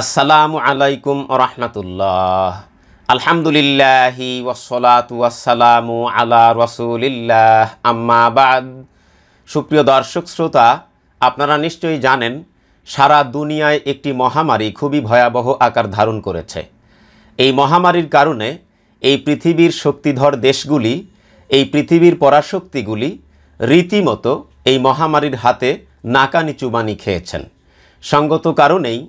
আসসালামু আলাইকুম রহমতুল্লাহ। আলহামদুলিল্লাহি ওসলাতু ওয়াসালামু আলা রসুলিল্লাহ। আম্মা বাদ। সুপ্রিয় দর্শক, শ্রোতা, আপনারা নিশ্চয়ই জানেন, সারা দুনিয়ায় একটি মহামারী খুবই ভয়াবহ আকার ধারণ করেছে। এই মহামারীর কারণে এই পৃথিবীর শক্তিধর দেশগুলি, এই পৃথিবীর পরাশক্তিগুলি রীতিমতো এই মহামারীর হাতে নাকানি চুবানি খেয়েছেন। সঙ্গত কারণেই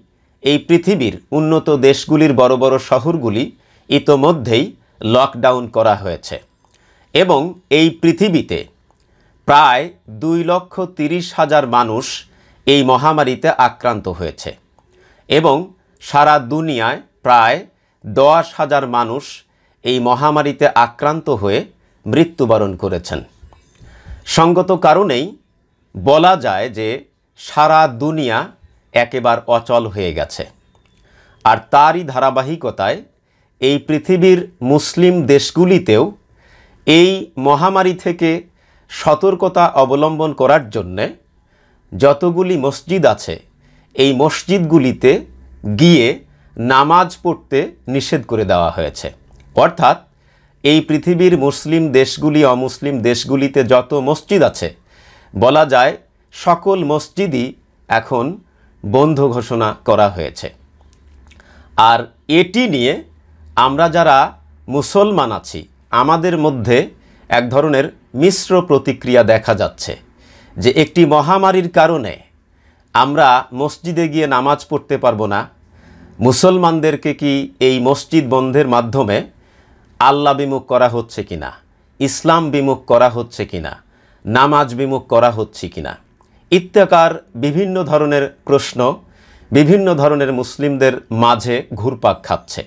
এই পৃথিবীর উন্নত দেশগুলির বড় বড় শহরগুলি ইতোমধ্যেই লকডাউন করা হয়েছে এবং এই পৃথিবীতে প্রায় দুই লক্ষ তিরিশ হাজার মানুষ এই মহামারীতে আক্রান্ত হয়েছে এবং সারা দুনিয়ায় প্রায় দশ হাজার মানুষ এই মহামারীতে আক্রান্ত হয়ে মৃত্যুবরণ করেছেন। সঙ্গত কারণেই বলা যায় যে সারা দুনিয়া একেবার অচল হয়ে গেছে। আর তারই ধারাবাহিকতায় এই পৃথিবীর মুসলিম দেশগুলিতেও এই মহামারী থেকে সতর্কতা অবলম্বন করার জন্যে যতগুলি মসজিদ আছে, এই মসজিদগুলিতে গিয়ে নামাজ পড়তে নিষেধ করে দেওয়া হয়েছে। অর্থাৎ এই পৃথিবীর মুসলিম দেশগুলি, অমুসলিম দেশগুলিতে যত মসজিদ আছে, বলা যায় সকল মসজিদই এখন বন্ধ ঘোষণা করা হয়েছে। আর এটি নিয়ে আমরা যারা মুসলমান আছি, আমাদের মধ্যে এক ধরনের মিশ্র প্রতিক্রিয়া দেখা যাচ্ছে যে একটি মহামারীর কারণে আমরা মসজিদে গিয়ে নামাজ পড়তে পারব না। মুসলমানদেরকে কি এই মসজিদ বন্ধের মাধ্যমে আল্লাহ বিমুখ করা হচ্ছে কিনা, ইসলাম বিমুখ করা হচ্ছে কিনা, নামাজ বিমুখ করা হচ্ছে কিনা ইত্যাকার বিভিন্ন ধরনের প্রশ্ন, বিভিন্ন ধরনের মুসলিমদের মাঝে ঘুরপাক খাচ্ছে।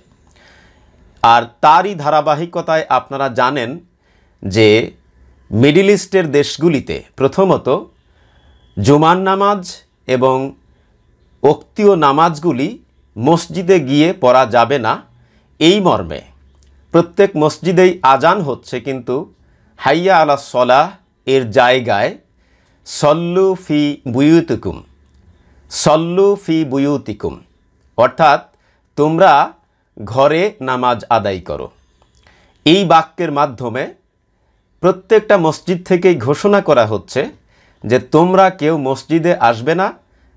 আর তারই ধারাবাহিকতায় আপনারা জানেন যে মিডিল ইস্টের দেশগুলিতে প্রথমত জুমান নামাজ এবং অক্তীয় নামাজগুলি মসজিদে গিয়ে পড়া যাবে না। এই মর্মে প্রত্যেক মসজিদেই আজান হচ্ছে, কিন্তু হাইয়া আলা সলাহ এর জায়গায় সল্লু ফি বুয়ুতিকুম, সল্লু ফি বুয়ুতিকুম। অর্থাৎ তোমরা ঘরে নামাজ আদায় করো। এই বাক্যের মাধ্যমে প্রত্যেকটা মসজিদ থেকেই ঘোষণা করা হচ্ছে যে তোমরা কেউ মসজিদে আসবে না,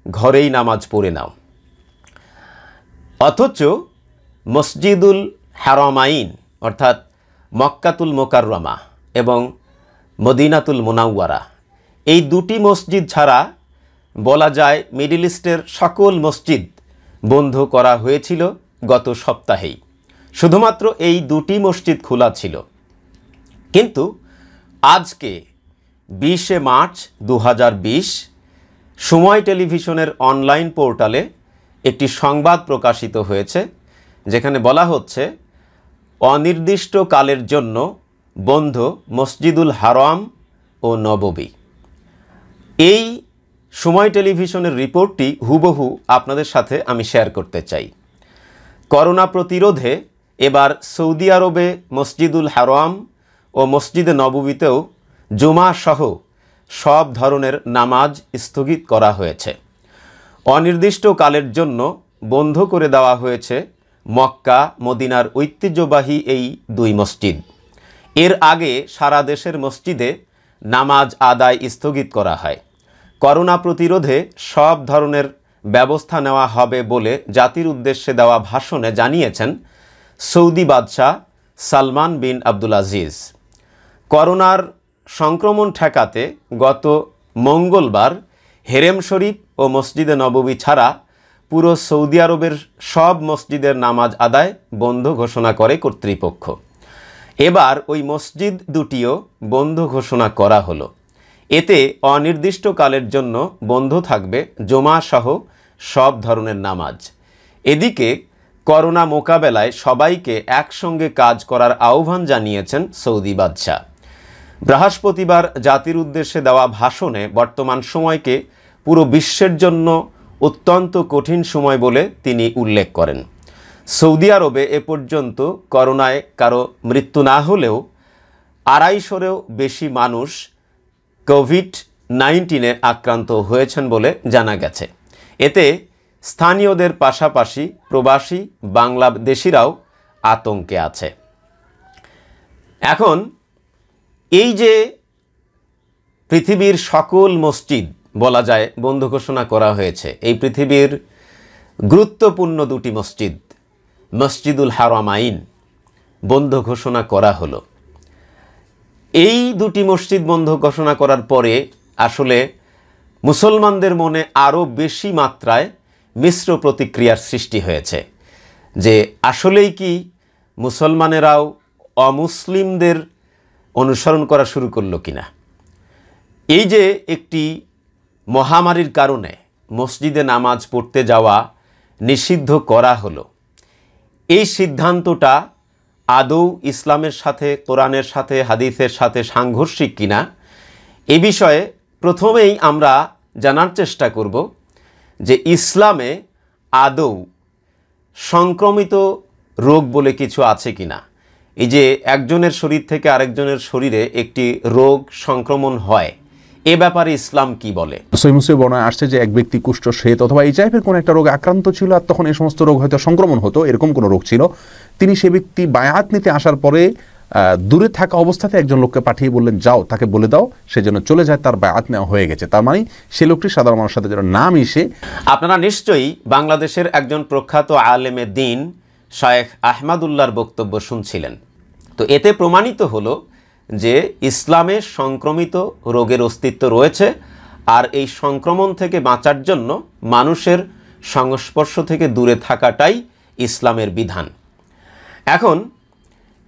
ঘরেই নামাজ পড়ে নাও। অথচ মসজিদুল হারমাইন, অর্থাৎ মক্কাতুল মোকাররমা এবং মদিনাতুল মোনাউয়ারা এই দুটি মসজিদ ছাড়া বলা যায় মিডিল ইস্টের সকল মসজিদ বন্ধ করা হয়েছিল গত সপ্তাহেই। শুধুমাত্র এই দুটি মসজিদ খোলা ছিল। কিন্তু আজকে বিশে মার্চ দু হাজার বিশ সময় টেলিভিশনের অনলাইন পোর্টালে একটি সংবাদ প্রকাশিত হয়েছে, যেখানে বলা হচ্ছে, অনির্দিষ্টকালের জন্য বন্ধ মসজিদুল হারাম ও নববী। এই সময় টেলিভিশনের রিপোর্টটি হুবহু আপনাদের সাথে আমি শেয়ার করতে চাই। করোনা প্রতিরোধে এবার সৌদি আরবে মসজিদুল হারাম ও মসজিদে নববীতেও জুমা সহ সব ধরনের নামাজ স্থগিত করা হয়েছে। অনির্দিষ্টকালের জন্য বন্ধ করে দেওয়া হয়েছে মক্কা, মদিনার ঐতিহ্যবাহী এই দুই মসজিদ। এর আগে সারা দেশের মসজিদে নামাজ আদায় স্থগিত করা হয়। করোনা প্রতিরোধে সব ধরনের ব্যবস্থা নেওয়া হবে বলে জাতির উদ্দেশ্যে দেওয়া ভাষণে জানিয়েছেন সৌদি বাদশাহ সালমান বিন আব্দুল আজিজ। করোনার সংক্রমণ ঠেকাতে গত মঙ্গলবার হেরেম শরীফ ও মসজিদে নববী ছাড়া পুরো সৌদি আরবের সব মসজিদের নামাজ আদায় বন্ধ ঘোষণা করে কর্তৃপক্ষ। এবার ওই মসজিদ দুটিও বন্ধ ঘোষণা করা হলো। এতে অনির্দিষ্টকালের জন্য বন্ধ থাকবে জমা সহ সব ধরনের নামাজ। এদিকে করোনা মোকাবেলায় সবাইকে একসঙ্গে কাজ করার আহ্বান জানিয়েছেন সৌদি বাদশাহ। বৃহস্পতিবার জাতির উদ্দেশ্যে দেওয়া ভাষণে বর্তমান সময়কে পুরো বিশ্বের জন্য অত্যন্ত কঠিন সময় বলে তিনি উল্লেখ করেন। সৌদি আরবে এ পর্যন্ত করোনায় কারও মৃত্যু না হলেও আড়াইশোরেও বেশি মানুষ কোভিড নাইন্টিনে আক্রান্ত হয়েছেন বলে জানা গেছে। এতে স্থানীয়দের পাশাপাশি প্রবাসী বাংলাদেশিরাও আতঙ্কে আছে। এখন এই যে পৃথিবীর সকল মসজিদ বলা যায়, বন্ধ ঘোষণা করা হয়েছে, এই পৃথিবীর গুরুত্বপূর্ণ দুটি মসজিদ, মসজিদুল হারামাইন, বন্ধ ঘোষণা করা হলো। এই দুটি মসজিদ বন্ধ ঘোষণা করার পরে আসলে মুসলমানদের মনে আরও বেশি মাত্রায় মিশ্র প্রতিক্রিয়ার সৃষ্টি হয়েছে যে আসলেই কি মুসলমানেরাও অমুসলিমদের অনুসরণ করা শুরু করল কিনা? এই যে একটি মহামারীর কারণে মসজিদে নামাজ পড়তে যাওয়া নিষিদ্ধ করা হলো, এই সিদ্ধান্তটা আদৌ ইসলামের সাথে, কোরআনের সাথে, হাদিসের সাথে সাংঘর্ষিক কিনা? এ বিষয়ে প্রথমেই আমরা জানার চেষ্টা করব যে ইসলামে আদৌ সংক্রমিত রোগ বলে কিছু আছে কিনা। এই যে একজনের শরীর থেকে আরেকজনের শরীরে একটি রোগ সংক্রমণ হয় এ ব্যাপারে ইসলাম কি বলে? বর্ণায় আসছে যে এক ব্যক্তি কুষ্ঠ শ্বেত অথবা এই টাইপের কোনো একটা রোগে আক্রান্ত ছিল আর তখন এই সমস্ত রোগ হয়তো সংক্রমণ হতো এরকম কোনো রোগ ছিল। তিনি সে ব্যক্তি বায়াত নিতে আসার পরে দূরে থাকা অবস্থাতে একজন লোককে পাঠিয়ে বললেন যাও তাকে বলে দাও সে যেন চলে যায় তার বায়াত নেওয়া হয়ে গেছে। তার মানে সে লোকটি সাধারণ মানুষের সাথে যেন না মিশে। আপনারা নিশ্চয়ই বাংলাদেশের একজন প্রখ্যাত আলেমে দিন শায়েখ আহমাদুল্লাহর বক্তব্য শুনছিলেন। তো এতে প্রমাণিত হলো যে ইসলামে সংক্রমিত রোগের অস্তিত্ব রয়েছে আর এই সংক্রমণ থেকে বাঁচার জন্য মানুষের সংস্পর্শ থেকে দূরে থাকাটাই ইসলামের বিধান। এখন,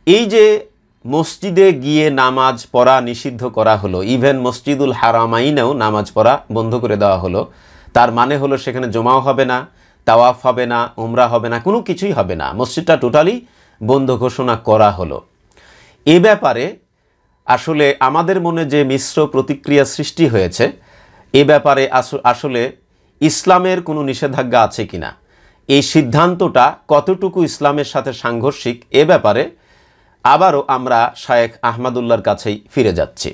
এই যে মসজিদে গিয়ে নামাজ পড়া নিষিদ্ধ করা হলো ইভেন মসজিদুল হারামাইনেও নামাজ পড়া বন্ধ করে দেওয়া হলো, তার মানে হলো সেখানে জমাও হবে না, তাওয়াফ হবে না, উমরা হবে না, কোনো কিছুই হবে না। মসজিদটা টোটালি বন্ধ ঘোষণা করা হলো। এ ব্যাপারে আসলে আমাদের মনে যে মিশ্র প্রতিক্রিয়া সৃষ্টি হয়েছে এ ব্যাপারে আসলে ইসলামের কোনো নিষেধাজ্ঞা আছে কিনা? এই সিদ্ধান্তটা কতটুকু ইসলামের সাথে সাংঘর্ষিক এ ব্যাপারে আবারও আমরা শায়েখ আহমদুল্লাহর কাছেই ফিরে যাচ্ছি।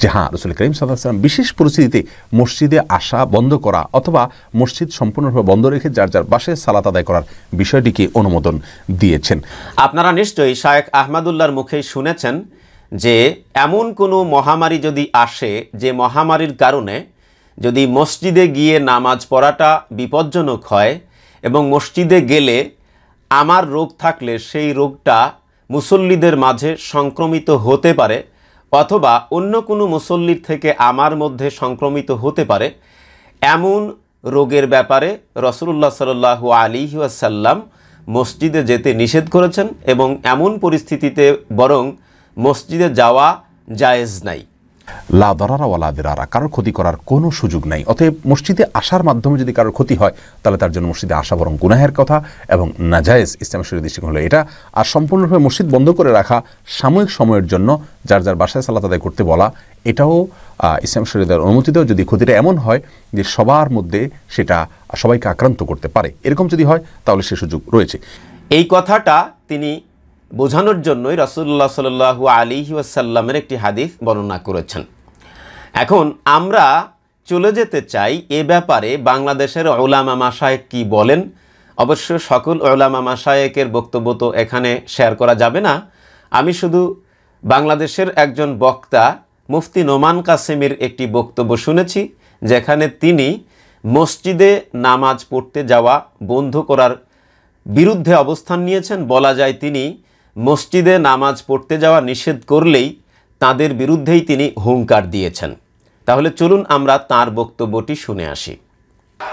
যে হ্যাঁ রসুল করিম সাল্লাম বিশেষ পরিস্থিতিতে মসজিদে আসা বন্ধ করা অথবা মসজিদ সম্পূর্ণভাবে বন্ধ রেখে যার যার বাসায় সালাত আদায় করার বিষয়টিকে অনুমোদন দিয়েছেন। আপনারা নিশ্চয়ই শায়েখ আহমদুল্লাহর মুখেই শুনেছেন যে এমন কোনো মহামারী যদি আসে, যে মহামারীর কারণে যদি মসজিদে গিয়ে নামাজ পড়াটা বিপজ্জনক হয় এবং মসজিদে গেলে আমার রোগ থাকলে সেই রোগটা মুসল্লিদের মাঝে সংক্রমিত হতে পারে অথবা অন্য কোনো মুসল্লির থেকে আমার মধ্যে সংক্রমিত হতে পারে, এমন রোগের ব্যাপারে রসুল্লাহ সাল্লু আলী ওয়াসাল্লাম মসজিদে যেতে নিষেধ করেছেন এবং এমন পরিস্থিতিতে বরং মসজিদে যাওয়া জায়েজ নাই। লা দরারা ওয়ালা দিরারা কারোর ক্ষতি করার কোনো সুযোগ নাই। অতএব মসজিদে আসার মাধ্যমে যদি কারোর ক্ষতি হয় তাহলে তার জন্য মসজিদে আসা বরং গুনাহের কথা এবং নাজায়েজ ইসলামের শরীর দৃষ্টিকোণ হলো এটা। আর সম্পূর্ণভাবে মসজিদ বন্ধ করে রাখা সাময়িক সময়ের জন্য যার যার বাসায় সালাত আদায় করতে বলা এটাও ইসলাম শরীরের অনুমোদিত যদি ক্ষতিটা এমন হয় যে সবার মধ্যে সেটা সবাইকে আক্রান্ত করতে পারে। এরকম যদি হয় তাহলে সে সুযোগ রয়েছে। এই কথাটা তিনি বোঝানোর জন্যই রাসুল্লাহ সাল্লু আলী ওয়াসাল্লামের একটি হাদিস বর্ণনা করেছেন। এখন আমরা চলে যেতে চাই এ ব্যাপারে বাংলাদেশের ওলামা মাসায়েক কি বলেন? অবশ্য সকল ওলামা মাসায়েকের বক্তব্য তো এখানে শেয়ার করা যাবে না। আমি শুধু বাংলাদেশের একজন বক্তা মুফতি নোমান কাসেমের একটি বক্তব্য শুনেছি, যেখানে তিনি মসজিদে নামাজ পড়তে যাওয়া বন্ধ করার বিরুদ্ধে অবস্থান নিয়েছেন। বলা যায় তিনি মসজিদে নামাজ পড়তে যাওয়া নিষেধ করলেই তাদের বিরুদ্ধেই তিনি হুঙ্কার দিয়েছেন। তাহলে চলুন আমরা তার বক্তব্যটি শুনে আসি।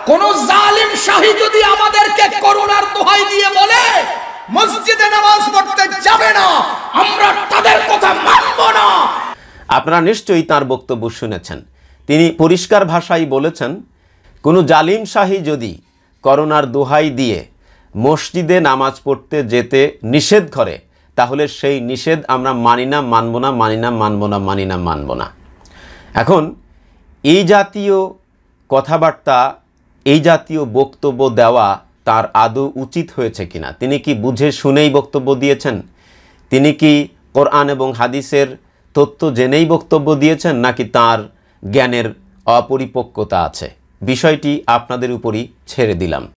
কোন জালিম শাহী যদি আমাদেরকে করোনার দোহাই দিয়ে বলে মসজিদে নামাজ পড়তে যাবে না আমরা তাদের কথা মানব না। আপনারা নিশ্চয়ই তার বক্তব্য শুনেছেন। তিনি পরিষ্কার ভাষায় বলেছেন কোনো জালিম শাহী যদি করোনার দোহাই দিয়ে মসজিদে নামাজ পড়তে যেতে নিষেধ করে তাহলে সেই নিষেধ আমরা মানি না, মানব না, মানি না, মানব না, মানি না, মানব না। এখন এই জাতীয় কথাবার্তা, এই জাতীয় বক্তব্য দেওয়া তার আদৌ উচিত হয়েছে কিনা? তিনি কি বুঝে শুনেই বক্তব্য দিয়েছেন? তিনি কি কোরআন এবং হাদিসের তথ্য জেনেই বক্তব্য দিয়েছেন, নাকি তার জ্ঞানের অপরিপক্কতা আছে? বিষয়টি আপনাদের উপরই ছেড়ে দিলাম।